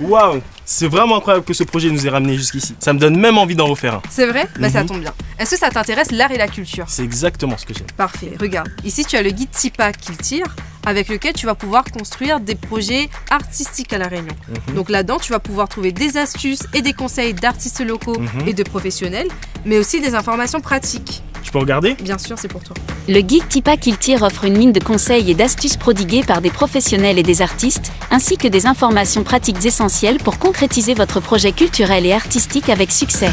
Waouh C'est vraiment incroyable que ce projet nous ait ramené jusqu'ici. Ça me donne même envie d'en refaire un. C'est vrai? Bah ça Mhm. tombe bien. Est-ce que ça t'intéresse l'art et la culture? C'est exactement ce que j'aime. Parfait, regarde. Ici, tu as le guide TIPA qui tire, avec lequel tu vas pouvoir construire des projets artistiques à La Réunion. Mhm. Donc là-dedans, tu vas pouvoir trouver des astuces et des conseils d'artistes locaux Mhm. et de professionnels, mais aussi des informations pratiques. Je peux regarder Bien sûr, c'est pour toi. Le guide Tipa Kiltir offre une ligne de conseils et d'astuces prodiguées par des professionnels et des artistes, ainsi que des informations pratiques essentielles pour concrétiser votre projet culturel et artistique avec succès.